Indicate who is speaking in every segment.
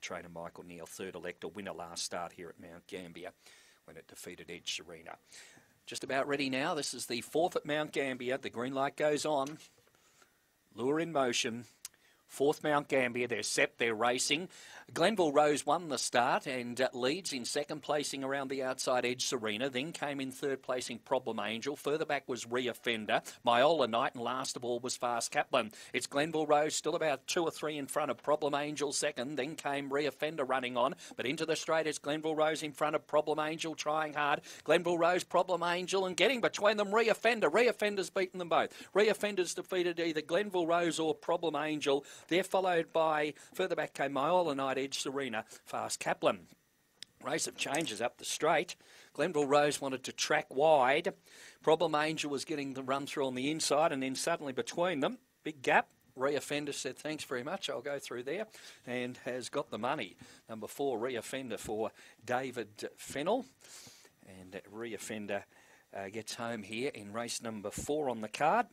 Speaker 1: trainer Michael Neal, third elector winner last start here at Mount Gambier when it defeated Edge Serena. Just about ready now. This is the fourth at Mount Gambier. The green light goes on. Lure in motion. Fourth Mount Gambier, they're set, they're racing. Glenville Rose won the start and uh, leads in second placing around the outside edge Serena. Then came in third placing Problem Angel. Further back was Reoffender. Myola Knight and last of all was Fast Kaplan. It's Glenville Rose still about two or three in front of Problem Angel second. Then came Reoffender running on. But into the straight is Glenville Rose in front of Problem Angel trying hard. Glenville Rose, Problem Angel and getting between them Reoffender. Reoffender's beaten them both. Reoffender's defeated either Glenville Rose or Problem Angel. They're followed by further back came Myola Knight Edge Serena, Fast Kaplan. Race of changes up the straight. Glenville Rose wanted to track wide. Problem Angel was getting the run through on the inside, and then suddenly between them, big gap. Reoffender said, Thanks very much, I'll go through there, and has got the money. Number four, Reoffender for David Fennell. And Reoffender uh, gets home here in race number four on the card.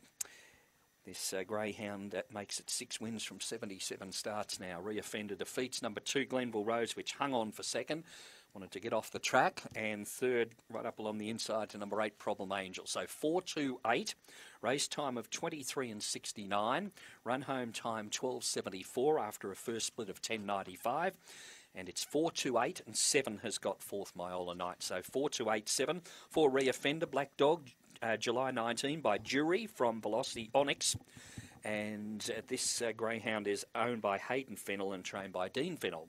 Speaker 1: This uh, greyhound that makes it six wins from 77 starts now. Reoffender defeats number two, Glenville Rose, which hung on for second. Wanted to get off the track. And third, right up along the inside to number eight, Problem Angel. So 4 2 8. Race time of 23 and 69. Run home time 12.74 after a first split of 10.95 and it's 4 2 8 and 7 has got fourth Myola Knight. So 4 2 8 7 for Reoffender Black Dog uh, July 19 by Jury from Velocity Onyx. And uh, this uh, greyhound is owned by Hayden Fennell and trained by Dean Fennell.